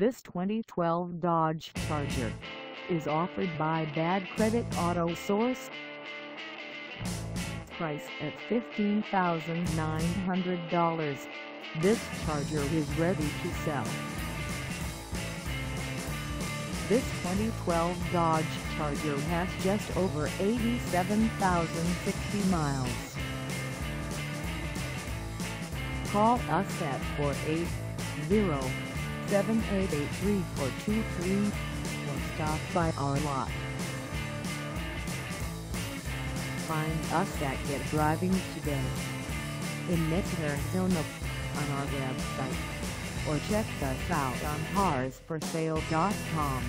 This 2012 Dodge Charger is offered by Bad Credit Auto Source. Price at $15,900. This Charger is ready to sell. This 2012 Dodge Charger has just over 87,060 miles. Call us at 480-788-3423 or stop by our lot. Find us at Get Driving Today in Mesa, Arizona on our website or check us out on carsforsale.com.